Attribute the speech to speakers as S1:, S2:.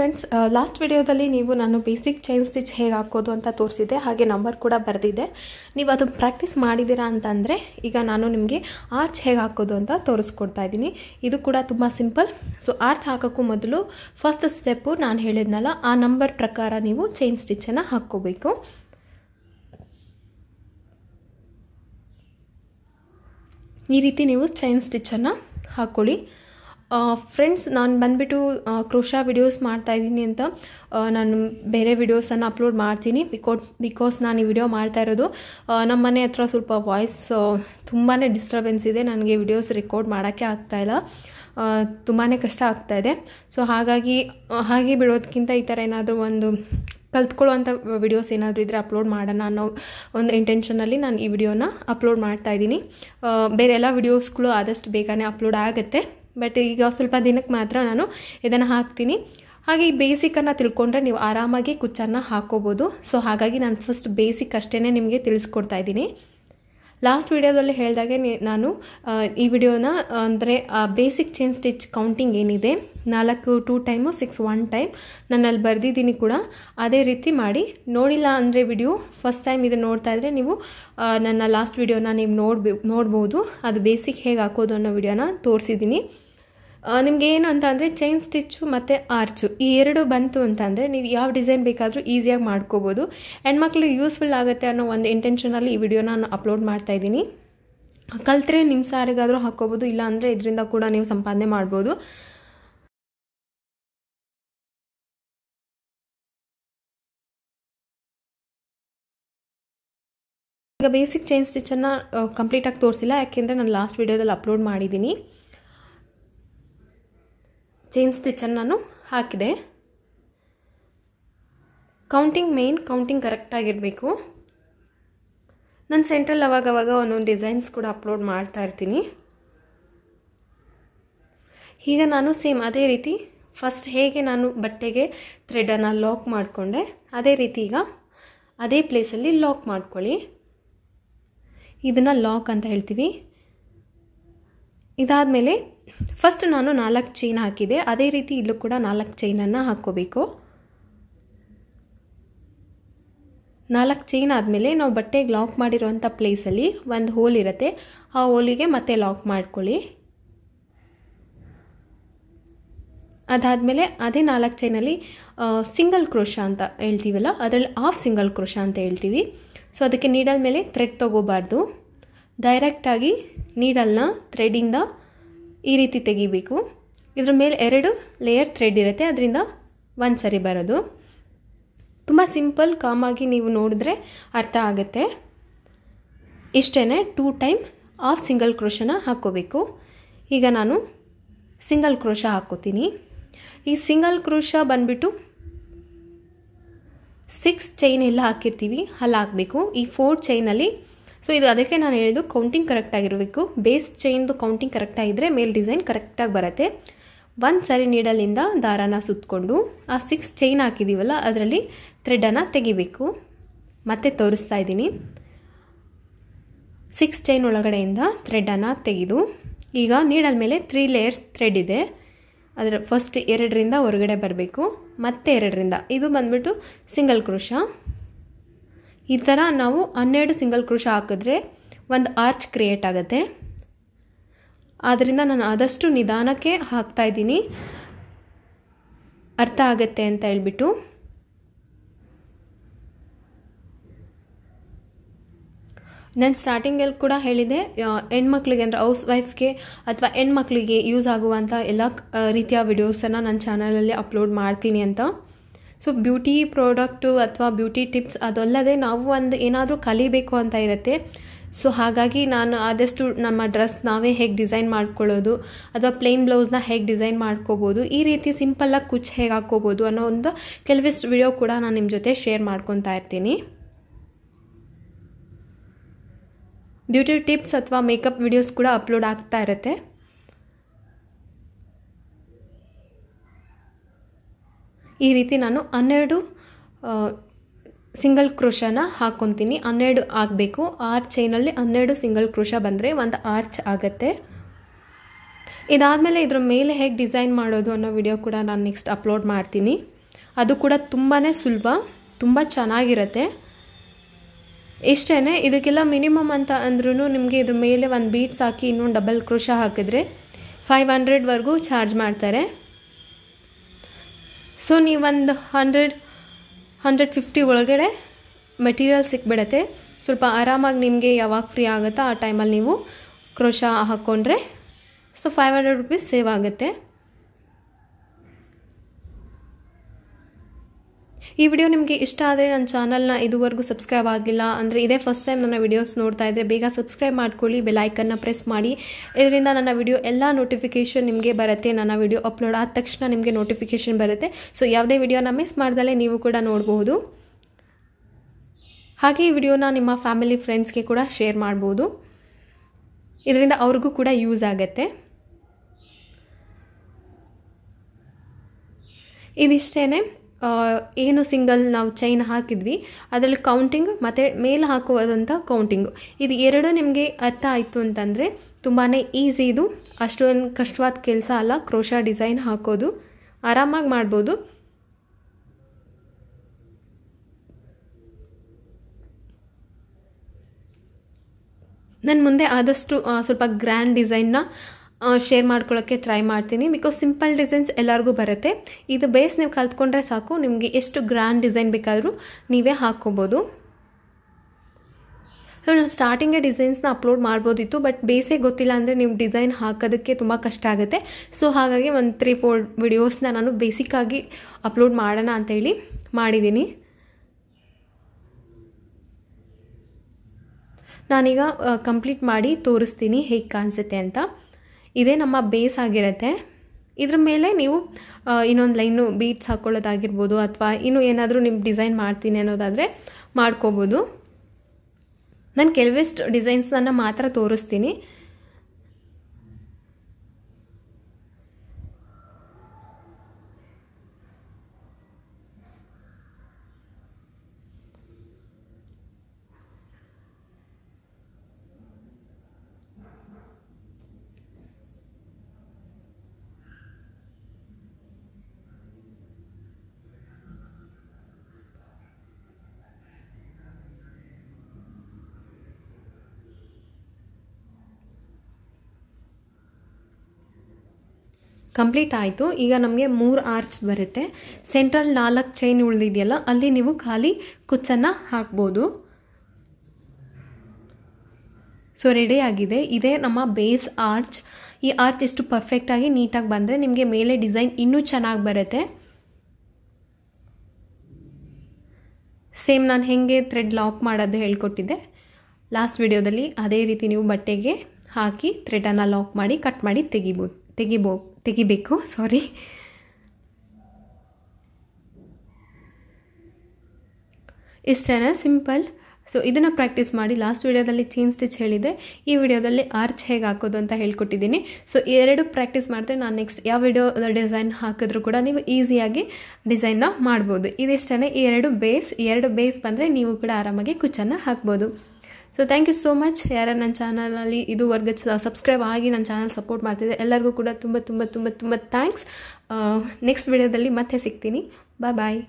S1: Friends last ವಿಡಿಯೋದಲ್ಲಿ ನೀವು ನಾನು ಬೇಸಿಕ್ ಚೈನ್ ಸ್ಟಿಚ್ ಹೇಗೆ ಹಾಕೋದು ಅಂತ ತೋರಿಸಿದ್ದೆ. ಹಾಗೆ ನಂಬರ್ ಕೂಡ ಬರೆದಿದೆ. ನೀವು ಅದು ಪ್ರಾಕ್ಟೀಸ್ ಮಾಡಿದ್ದೀರಾ ಅಂತಂದರೆ ಈಗ ನಾನು ನಿಮಗೆ ಆರ್ಚ್ ಹೇಗೆ ಹಾಕೋದು ಅಂತ ತೋರಿಸ್ಕೊಡ್ತಾ ಇದ್ದೀನಿ. ಇದು ಕೂಡ ತುಂಬ ಸಿಂಪಲ್ ಸೊ ಆರ್ಚ್ ಹಾಕೋಕ್ಕೂ ಮೊದಲು ಫಸ್ಟ್ ಸ್ಟೆಪ್ಪು ನಾನು ಹೇಳಿದ್ನಲ್ಲ, ಆ ನಂಬರ್ ಪ್ರಕಾರ ನೀವು ಚೈನ್ ಸ್ಟಿಚ್ಚನ್ನು ಹಾಕ್ಕೋಬೇಕು. ಈ ರೀತಿ ನೀವು ಚೈನ್ ಸ್ಟಿಚ್ಚನ್ನು ಹಾಕ್ಕೊಳ್ಳಿ ಫ್ರೆಂಡ್ಸ್ ನಾನು ಬಂದುಬಿಟ್ಟು ಕ್ರೋಶಾ ವಿಡಿಯೋಸ್ ಮಾಡ್ತಾಯಿದ್ದೀನಿ ಅಂತ. ನಾನು ಬೇರೆ ವಿಡಿಯೋಸನ್ನು ಅಪ್ಲೋಡ್ ಮಾಡ್ತೀನಿ ಬಿಕೋ ಬಿಕಾಸ್ ನಾನು ಈ ವಿಡಿಯೋ ಮಾಡ್ತಾ ಇರೋದು. ನಮ್ಮ ಮನೆ ಹತ್ರ ಸ್ವಲ್ಪ ವಾಯ್ಸ್ ತುಂಬಾ ಡಿಸ್ಟರ್ಬೆನ್ಸ್ ಇದೆ. ನನಗೆ ವಿಡಿಯೋಸ್ ರೆಕಾರ್ಡ್ ಮಾಡೋಕ್ಕೆ ಆಗ್ತಾಯಿಲ್ಲ ತುಂಬಾ ಕಷ್ಟ ಆಗ್ತಾಯಿದೆ ಸೊ ಹಾಗಾಗಿ, ಹಾಗೆ ಬಿಡೋದಕ್ಕಿಂತ ಈ ಥರ ಏನಾದರೂ ಒಂದು ಕಲ್ತ್ಕೊಳ್ಳುವಂಥ ವಿಡಿಯೋಸ್ ಏನಾದರೂ ಇದ್ದರೆ ಅಪ್ಲೋಡ್ ಮಾಡೋಣ ಅನ್ನೋ ಒಂದು ಇಂಟೆನ್ಷನಲ್ಲಿ ನಾನು ಈ ವಿಡಿಯೋನ ಅಪ್ಲೋಡ್ ಮಾಡ್ತಾ ಇದ್ದೀನಿ. ಬೇರೆ ಎಲ್ಲ ವಿಡಿಯೋಸ್ಗಳು ಆದಷ್ಟು ಬೇಗನೆ ಅಪ್ಲೋಡ್ ಆಗುತ್ತೆ. ಬಟ್ ಈಗ ಸ್ವಲ್ಪ ದಿನಕ್ಕೆ ಮಾತ್ರ ನಾನು ಇದನ್ನು ಹಾಕ್ತೀನಿ. ಹಾಗೆ ಈ ಬೇಸಿಕನ್ನು ತಿಳ್ಕೊಂಡ್ರೆ ನೀವು ಆರಾಮಾಗಿ ಕುಚ್ಚನ್ನು ಹಾಕ್ಕೋಬೋದು ಸೊ ಹಾಗಾಗಿ ನಾನು ಫಸ್ಟ್ ಬೇಸಿಕ್ ಅಷ್ಟೇ ನಿಮಗೆ ತಿಳಿಸ್ಕೊಡ್ತಾ ಇದ್ದೀನಿ. ಲಾಸ್ಟ್ ವಿಡಿಯೋದಲ್ಲಿ ಹೇಳಿದಾಗೆ ನಾನು ಈ ವಿಡಿಯೋನ ಅಂದರೆ ಬೇಸಿಕ್ ಚೈನ್ ಸ್ಟಿಚ್ ಕೌಂಟಿಂಗ್ ಏನಿದೆ, ನಾಲ್ಕು two time six one time ನಾನು ಅಲ್ಲಿ ಬರೆದಿದ್ದೀನಿ ಕೂಡ. ಅದೇ ರೀತಿ ಮಾಡಿ, ನೋಡಿಲ್ಲ ಅಂದರೆ ವಿಡಿಯೋ ಫಸ್ಟ್ ಟೈಮ್ ಇದು ನೋಡ್ತಾ ಇದ್ದರೆ ನೀವು ನನ್ನ ಲಾಸ್ಟ್ ವಿಡಿಯೋನ ನೀವು ನೋಡ್ಬೇ ನೋಡ್ಬೋದು. ಅದು ಬೇಸಿಕ್ ಹೇಗೆ ಹಾಕೋದು ಅನ್ನೋ ವಿಡಿಯೋನ ತೋರಿಸಿದ್ದೀನಿ. ನಿಮ್ಗೆ ಏನು ಅಂತ ಅಂದರೆ ಚೈನ್ ಸ್ಟಿಚ್ಚು ಮತ್ತು ಆರ್ಚು ಈ ಎರಡು ಬಂತು ಅಂತಂದರೆ ನೀವು ಯಾವ ಡಿಸೈನ್ ಬೇಕಾದರೂ ಈಸಿಯಾಗಿ ಮಾಡ್ಕೋಬೋದು. ಹೆಣ್ಮಕ್ಳಿಗೆ ಯೂಸ್ಫುಲ್ ಆಗುತ್ತೆ ಅನ್ನೋ ಒಂದು ಇಂಟೆನ್ಷನಲ್ಲಿ ಈ ವಿಡಿಯೋನ ನಾನು ಅಪ್ಲೋಡ್ ಮಾಡ್ತಾ ಇದ್ದೀನಿ. ಕಲ್ತ್ರೆ ನಿಮ್ಮ ಸಾರಿಗಾದರೂ ಹಾಕ್ಕೋಬೋದು, ಇಲ್ಲ ಅಂದರೆ ಇದರಿಂದ ಕೂಡ ನೀವು ಸಂಪಾದನೆ ಮಾಡ್ಬೋದು. ಈಗ ಬೇಸಿಕ್ ಚೈನ್ ಸ್ಟಿಚ್ಚನ್ನು ಕಂಪ್ಲೀಟಾಗಿ ತೋರಿಸಿಲ್ಲ, ಯಾಕೆಂದರೆ ನಾನು ಲಾಸ್ಟ್ ವಿಡಿಯೋದಲ್ಲಿ ಅಪ್ಲೋಡ್ ಮಾಡಿದ್ದೀನಿ. ಚೈನ್ ಸ್ಟಿಚನ್ನು ನಾನು ಹಾಕಿದೆ. ಕೌಂಟಿಂಗ್ ಮೇನ್ ಕೌಂಟಿಂಗ್ ಕರೆಕ್ಟಾಗಿರಬೇಕು ನಾನು ಸೆಂಟ್ರಲ್ ಅವಾಗವಾಗ ಒಂದೊಂದು ಡಿಸೈನ್ಸ್ ಕೂಡ ಅಪ್ಲೋಡ್ ಮಾಡ್ತಾ ಇರ್ತೀನಿ. ಈಗ ನಾನು ಸೇಮ್ ಅದೇ ರೀತಿ ಫಸ್ಟ್ ಹೇಗೆ ನಾನು ಬಟ್ಟೆಗೆ ಥ್ರೆಡನ್ನು ಲಾಕ್ ಮಾಡಿಕೊಂಡೆ, ಅದೇ ರೀತಿ ಈಗ ಅದೇ ಪ್ಲೇಸಲ್ಲಿ ಲಾಕ್ ಮಾಡ್ಕೊಳ್ಳಿ. ಇದನ್ನು ಲಾಕ್ ಅಂತ ಹೇಳ್ತೀವಿ. ಇದಾದಮೇಲೆ ಫಸ್ಟ್ ನಾನು ನಾಲ್ಕು ಚೈನ್ ಹಾಕಿದೆ. ಅದೇ ರೀತಿ ಇಲ್ಲೂ ಕೂಡ ನಾಲ್ಕು ಚೈನನ್ನು ಹಾಕ್ಕೋಬೇಕು. ನಾಲ್ಕು ಚೈನ್ ಆದಮೇಲೆ ನಾವು ಬಟ್ಟೆಗೆ ಲಾಕ್ ಮಾಡಿರುವಂಥ ಪ್ಲೇಸಲ್ಲಿ ಒಂದು ಹೋಲ್ ಇರುತ್ತೆ. ಆ ಹೋಲಿಗೆ ಮತ್ತೆ ಲಾಕ್ ಮಾಡ್ಕೊಳ್ಳಿ. ಅದಾದಮೇಲೆ ಅದೇ ನಾಲ್ಕು ಚೈನಲ್ಲಿ ಸಿಂಗಲ್ ಕ್ರೋಶ ಅಂತ ಹೇಳ್ತೀವಲ್ಲ, ಅದರಲ್ಲಿ ಹಾಫ್ ಸಿಂಗಲ್ ಕ್ರೋಶ ಅಂತ ಹೇಳ್ತೀವಿ. ಸೊ ಅದಕ್ಕೆ ನೀಡಲ್ ಮೇಲೆ ಥ್ರೆಡ್ ತೊಗೋಬಾರ್ದು. ಡೈರೆಕ್ಟಾಗಿ ನೀಡಲ್ನ ಥ್ರೆಡಿಂದ ಈ ರೀತಿ ತೆಗಿಬೇಕು. ಇದ್ರ ಮೇಲೆ ಎರಡು ಲೇಯರ್ ಥ್ರೆಡ್ ಇರುತ್ತೆ, ಅದರಿಂದ ಒಂದು ಸರಿ ಬರೋದು. ತುಂಬ ಸಿಂಪಲ್ ಕಾಮಾಗಿ ನೀವು ನೋಡಿದ್ರೆ ಅರ್ಥ ಆಗುತ್ತೆ. ಇಷ್ಟೇ ಟೂ ಟೈಮ್ ಆಫ್ ಸಿಂಗಲ್ ಕ್ರೋಶನ ಹಾಕ್ಕೋಬೇಕು. ಈಗ ನಾನು ಸಿಂಗಲ್ ಕ್ರೋಶ ಹಾಕ್ಕೋತೀನಿ. ಈ ಸಿಂಗಲ್ ಕ್ರೋಶ ಬಂದುಬಿಟ್ಟು ಸಿಕ್ಸ್ ಚೈನ್ ಎಲ್ಲ ಹಾಕಿರ್ತೀವಿ, ಅಲ್ಲಿ ಹಾಕಬೇಕು. ಈ ಫೋರ್ ಚೈನಲ್ಲಿ ಸೊ ಇದು ಅದಕ್ಕೆ ನಾನು ಹೇಳಿದ್ದು ಕೌಂಟಿಂಗ್ ಕರೆಕ್ಟಾಗಿರಬೇಕು ಬೇಸ್ ಚೈನ್ದು ಕೌಂಟಿಂಗ್ ಕರೆಕ್ಟಾಗಿದ್ದರೆ ಮೇಲ್ ಡಿಸೈನ್ ಕರೆಕ್ಟಾಗಿ ಬರುತ್ತೆ. ಒಂದು ಸರಿ ನೀಡಲಿಂದ ದಾರಾನ ಸುತ್ತಕೊಂಡು ಆ ಸಿಕ್ಸ್ ಚೈನ್ ಹಾಕಿದ್ದೀವಲ್ಲ ಅದರಲ್ಲಿ ಥ್ರೆಡನ್ನು ತೆಗಿಬೇಕು. ಮತ್ತೆ ತೋರಿಸ್ತಾ ಇದ್ದೀನಿ. ಸಿಕ್ಸ್ ಚೈನ್ ಒಳಗಡೆಯಿಂದ ಥ್ರೆಡನ್ನು ತೆಗೆದು, ಈಗ ನೀಡಲ್ ಮೇಲೆ ತ್ರೀ ಲೇಯರ್ಸ್ ಥ್ರೆಡ್ ಇದೆ. ಅದರ ಫಸ್ಟ್ ಎರಡರಿಂದ ಹೊರಗಡೆ ಬರಬೇಕು. ಮತ್ತೆ ಎರಡರಿಂದ. ಇದು ಬಂದ್ಬಿಟ್ಟು ಸಿಂಗಲ್ ಕ್ರೋಶ ಈ ಥರ ನಾವು ಹನ್ನೆರಡು ಸಿಂಗಲ್ ಕ್ರೋಶ ಹಾಕಿದ್ರೆ ಒಂದು ಆರ್ಚ್ ಕ್ರಿಯೇಟ್ ಆಗುತ್ತೆ. ಆದ್ದರಿಂದ ನಾನು ಆದಷ್ಟು ನಿಧಾನಕ್ಕೆ ಹಾಕ್ತಾಯಿದ್ದೀನಿ ಅರ್ಥ ಆಗುತ್ತೆ ಅಂತ ಹೇಳ್ಬಿಟ್ಟು. ನಾನು ಸ್ಟಾರ್ಟಿಂಗಲ್ಲಿ ಕೂಡ ಹೇಳಿದೆ ಹೆಣ್ಮಕ್ಳಿಗೆ ಅಂದರೆ ಹೌಸ್ ವೈಫ್ಗೆ ಅಥವಾ ಹೆಣ್ಮಕ್ಳಿಗೆ ಯೂಸ್ ಆಗುವಂಥ ಎಲ್ಲ ರೀತಿಯ ವಿಡಿಯೋಸನ್ನು ನನ್ನ ಚಾನಲಲ್ಲಿ ಅಪ್ಲೋಡ್ ಮಾಡ್ತೀನಿ ಅಂತ. ಸೊ ಬ್ಯೂಟಿ ಪ್ರಾಡಕ್ಟು ಅಥವಾ ಬ್ಯೂಟಿ ಟಿಪ್ಸ್ ಅದಲ್ಲದೆ ನಾವು ಒಂದು ಏನಾದರೂ ಕಲಿಬೇಕು ಅಂತ ಇರುತ್ತೆ. ಸೊ ಹಾಗಾಗಿ ನಾನು ಆದಷ್ಟು ನಮ್ಮ ಡ್ರೆಸ್ ನಾವೇ ಹೇಗೆ ಡಿಸೈನ್ ಮಾಡ್ಕೊಳ್ಳೋದು ಅಥವಾ ಪ್ಲೇನ್ ಬ್ಲೌಸ್ನ ಹೇಗೆ ಡಿಸೈನ್ ಮಾಡ್ಕೋಬೋದು, ಈ ರೀತಿ ಸಿಂಪಲ್ಲಾಗಿ ಕುಚ್ ಹೇಗೆ ಹಾಕ್ಕೋಬೋದು ಅನ್ನೋ ಒಂದು ಕೆಲವಿಷ್ಟು ವಿಡಿಯೋ ಕೂಡ ನಾನು ನಿಮ್ಮ ಜೊತೆ ಶೇರ್ ಮಾಡ್ಕೊತಾ ಇರ್ತೀನಿ. ಬ್ಯೂಟಿ ಟಿಪ್ಸ್ ಅಥವಾ ಮೇಕಪ್ ವಿಡಿಯೋಸ್ ಕೂಡ ಅಪ್ಲೋಡ್ ಆಗ್ತಾ ಇರುತ್ತೆ. ಈ ರೀತಿ ನಾನು ಹನ್ನೆರಡು ಸಿಂಗಲ್ ಕ್ರೋಶನ ಹಾಕ್ಕೊತೀನಿ ಹನ್ನೆರಡು ಆಗಬೇಕು. ಆರು ಚೈನಲ್ಲಿ ಹನ್ನೆರಡು ಸಿಂಗಲ್ ಕ್ರೋಶ ಬಂದರೆ ಒಂದು ಆರ್ಚ್ ಆಗುತ್ತೆ. ಇದಾದಮೇಲೆ ಇದ್ರ ಮೇಲೆ ಹೇಗೆ ಡಿಸೈನ್ ಮಾಡೋದು ಅನ್ನೋ ವಿಡಿಯೋ ಕೂಡ ನಾನು ನೆಕ್ಸ್ಟ್ ಅಪ್ಲೋಡ್ ಮಾಡ್ತೀನಿ. ಅದು ಕೂಡ ತುಂಬಾ ಸುಲಭ, ತುಂಬ ಚೆನ್ನಾಗಿರುತ್ತೆ. ಇಷ್ಟೇ ಇದಕ್ಕೆಲ್ಲ ಮಿನಿಮಮ್ ಅಂತ ಅಂದ್ರೂ ನಿಮಗೆ ಇದ್ರ ಮೇಲೆ ಒಂದು ಬೀಟ್ಸ್ ಹಾಕಿ ಇನ್ನೊಂದು ಡಬಲ್ ಕ್ರೋಶ ಹಾಕಿದ್ರೆ ಫೈವ್ ಹಂಡ್ರೆಡ್ವರೆಗೂ ಚಾರ್ಜ್ ಮಾಡ್ತಾರೆ. ಸೊ ನೀವೊಂದು ಹಂಡ್ರೆಡ್ ಹಂಡ್ರೆಡ್ ಫಿಫ್ಟಿ ಒಳಗಡೆ ಮೆಟೀರಿಯಲ್ ಸಿಕ್ಬಿಡತ್ತೆ. ಸ್ವಲ್ಪ ಆರಾಮಾಗಿ ನಿಮಗೆ ಯಾವಾಗ ಫ್ರೀ ಆಗುತ್ತೋ ಆ ಟೈಮಲ್ಲಿ ನೀವು ಕ್ರೋಶ ಹಾಕ್ಕೊಂಡ್ರೆ so five hundred rupees save ಆಗುತ್ತೆ. ಈ ವಿಡಿಯೋ ನಿಮಗೆ ಇಷ್ಟ ಆದರೆ ನನ್ನ ಚಾನಲ್ನ ಇದುವರೆಗೂ ಸಬ್ಸ್ಕ್ರೈಬ್ ಆಗಿಲ್ಲ ಅಂದರೆ ಇದೇ ಫಸ್ಟ್ ಟೈಮ್ ನನ್ನ ವಿಡಿಯೋಸ್ ನೋಡ್ತಾ ಇದ್ದರೆ ಬೇಗ ಸಬ್ಸ್ಕ್ರೈಬ್ ಮಾಡ್ಕೊಳ್ಳಿ ಬೆಲೈಕನ್ನ ಪ್ರೆಸ್ ಮಾಡಿ. ಇದರಿಂದ ನನ್ನ ವಿಡಿಯೋ ಎಲ್ಲ ನೋಟಿಫಿಕೇಷನ್ ನಿಮಗೆ ಬರುತ್ತೆ, ನನ್ನ ವಿಡಿಯೋ ಅಪ್ಲೋಡ್ ಆದ ತಕ್ಷಣ ನಿಮಗೆ ನೋಟಿಫಿಕೇಷನ್ ಬರುತ್ತೆ. ಸೊ ಯಾವುದೇ ವಿಡಿಯೋನ ಮಿಸ್ ಮಾಡ್ದಲೇ ನೀವು ಕೂಡ ನೋಡ್ಬೋದು. ಹಾಗೆ ಈ ವಿಡಿಯೋನ ನಿಮ್ಮ ಫ್ಯಾಮಿಲಿ ಫ್ರೆಂಡ್ಸ್ಗೆ ಕೂಡ ಶೇರ್ ಮಾಡ್ಬೋದು. ಇದರಿಂದ ಅವ್ರಿಗೂ ಕೂಡ ಯೂಸ್ ಆಗುತ್ತೆ. ಇದಿಷ್ಟೇ ಏನು ಸಿಂಗಲ್ ನಾವು ಚೈನ್ ಹಾಕಿದ್ವಿ, ಅದರಲ್ಲಿ ಕೌಂಟಿಂಗ್ ಮತ್ತು ಮೇಲೆ ಹಾಕುವುದಂಥ ಕೌಂಟಿಂಗು ಇದು ಎರಡು ನಿಮಗೆ ಅರ್ಥ ಆಯಿತು ಅಂತಂದರೆ ತುಂಬಾ ಈಸಿ ಇದು. ಅಷ್ಟೊಂದು ಕಷ್ಟವಾದ ಕೆಲಸ ಅಲ್ಲ, ಕ್ರೋಶ ಡಿಸೈನ್ ಹಾಕೋದು. ಆರಾಮಾಗಿ ಮಾಡ್ಬೋದು. ನನ್ನ ಮುಂದೆ ಆದಷ್ಟು ಸ್ವಲ್ಪ ಗ್ರ್ಯಾಂಡ್ ಡಿಸೈನ್ನ ಶೇರ್ ಮಾಡ್ಕೊಳ್ಳೋಕ್ಕೆ ಟ್ರೈ ಮಾಡ್ತೀನಿ. ಬಿಕಾಸ್ ಸಿಂಪಲ್ ಡಿಸೈನ್ಸ್ ಎಲ್ಲರಿಗೂ ಬರುತ್ತೆ. ಇದು ಬೇಸ್ ನೀವು ಕಲ್ತ್ಕೊಂಡ್ರೆ ಸಾಕು. ನಿಮಗೆ ಎಷ್ಟು ಗ್ರ್ಯಾಂಡ್ ಡಿಸೈನ್ ಬೇಕಾದರೂ ನೀವೇ ಹಾಕ್ಕೋಬೋದು. ಸೊ ನಾನು ಸ್ಟಾರ್ಟಿಂಗೇ ಡಿಸೈನ್ಸ್ನ ಅಪ್ಲೋಡ್ ಮಾಡ್ಬೋದಿತ್ತು. ಬಟ್ ಬೇಸೇ ಗೊತ್ತಿಲ್ಲ ಅಂದರೆ ನೀವು ಡಿಸೈನ್ ಹಾಕೋದಕ್ಕೆ ತುಂಬ ಕಷ್ಟ ಆಗುತ್ತೆ. ಸೊ ಹಾಗಾಗಿ ಒಂದು ತ್ರೀ ಫೋರ್ ವಿಡಿಯೋಸ್ನ ನಾನು ಬೇಸಿಕ್ಕಾಗಿ ಅಪ್ಲೋಡ್ ಮಾಡೋಣ ಅಂತೇಳಿ ಮಾಡಿದ್ದೀನಿ. ನಾನೀಗ ಕಂಪ್ಲೀಟ್ ಮಾಡಿ ತೋರಿಸ್ತೀನಿ ಹೇಗೆ ಕಾಣಿಸುತ್ತೆ ಅಂತ. ಇದೇ ನಮ್ಮ ಬೇಸ್ ಆಗಿರುತ್ತೆ. ಇದ್ರ ಮೇಲೆ ನೀವು ಇನ್ನೊಂದು ಲೈನು ಬೀಟ್ಸ್ ಹಾಕ್ಕೊಳ್ಳೋದಾಗಿರ್ಬೋದು ಅಥವಾ ಇನ್ನೂ ಏನಾದರೂ ನಿಮ್ಮ ಡಿಸೈನ್ ಮಾಡ್ತೀನಿ ಅನ್ನೋದಾದರೆ ಮಾಡ್ಕೋಬೋದು. ನಾನು ಕೆಲವಿಷ್ಟು ಡಿಸೈನ್ಸ್ನ ಮಾತ್ರ ತೋರಿಸ್ತೀನಿ. ಕಂಪ್ಲೀಟ್ ಆಯಿತು. ಈಗ ನಮಗೆ ಮೂರು ಆರ್ಚ್ ಬರುತ್ತೆ. ಸೆಂಟ್ರಲ್ ನಾಲ್ಕು ಚೈನ್ ಉಳಿದಿದೆಯಲ್ಲ, ಅಲ್ಲಿ ನೀವು ಖಾಲಿ ಕುಚ್ಚನ್ನು ಹಾಕ್ಬೋದು. ಸೊ ರೆಡಿ ಆಗಿದೆ. ಇದೇ ನಮ್ಮ ಬೇಸ್ ಆರ್ಚ್ ಈ ಆರ್ಚ್ ಎಷ್ಟು ಪರ್ಫೆಕ್ಟಾಗಿ ನೀಟಾಗಿ ಬಂದರೆ ನಿಮಗೆ ಮೇಲೆ ಡಿಸೈನ್ ಇನ್ನೂ ಚೆನ್ನಾಗಿ ಬರುತ್ತೆ. ಸೇಮ್ ನಾನು ಹೇಗೆ ಥ್ರೆಡ್ ಲಾಕ್ ಮಾಡೋದು ಹೇಳ್ಕೊಟ್ಟಿದ್ದೆ. ಲಾಸ್ಟ್ ವಿಡಿಯೋದಲ್ಲಿ ಅದೇ ರೀತಿ ನೀವು ಬಟ್ಟೆಗೆ ಹಾಕಿ ಥ್ರೆಡನ್ನು ಲಾಕ್ ಮಾಡಿ ಕಟ್ ಮಾಡಿ ತೆಗಿಬೋದು ತೆಗಿಬೋ ತೆಗಿಬೇಕು ಸಾರಿ ಇಷ್ಟೇ ಸಿಂಪಲ್ ಸೊ ಇದನ್ನು ಪ್ರಾಕ್ಟೀಸ್ ಮಾಡಿ ಲಾಸ್ಟ್ ವಿಡಿಯೋದಲ್ಲಿ ಚೈನ್ ಸ್ಟಿಚ್ ಹೇಳಿದೆ. ಈ ವಿಡಿಯೋದಲ್ಲಿ ಆರ್ಚ್ ಹೇಗೆ ಹಾಕೋದು ಅಂತ ಹೇಳ್ಕೊಟ್ಟಿದ್ದೀನಿ. ಸೊ ಎರಡು ಪ್ರಾಕ್ಟೀಸ್ ಮಾಡಿದ್ರೆ ನಾನು ನೆಕ್ಸ್ಟ್ ಯಾವ ವಿಡಿಯೋ ಡಿಸೈನ್ ಹಾಕಿದ್ರೂ ಕೂಡ ನೀವು ಈಸಿಯಾಗಿ ಡಿಸೈನ್ನ ಮಾಡ್ಬೋದು. ಇದಿಷ್ಟೇ ಈ ಎರಡು ಬೇಸ್ ಎರಡು ಬೇಸ್ ಬಂದರೆ ನೀವು ಕೂಡ ಆರಾಮಾಗಿ ಕುಚ್ಚನ್ನು ಹಾಕ್ಬೋದು. So thank you so much ಯಾರು ನನ್ನ ಚಾನಲಲ್ಲಿ ಇದುವರೆಗೆ ಸಬ್ಸ್ಕ್ರೈಬ್ ಆಗಿ ನನ್ನ ಚಾನಲ್ ಸಪೋರ್ಟ್ ಮಾಡ್ತಿದ್ದೆ, ಎಲ್ಲರಿಗೂ ಕೂಡ ತುಂಬ ತುಂಬ ತುಂಬ ತುಂಬ ಥ್ಯಾಂಕ್ಸ್ ನೆಕ್ಸ್ಟ್ ವಿಡಿಯೋದಲ್ಲಿ ಮತ್ತೆ ಸಿಗ್ತೀನಿ. ಬಾಯ್ ಬಾಯ್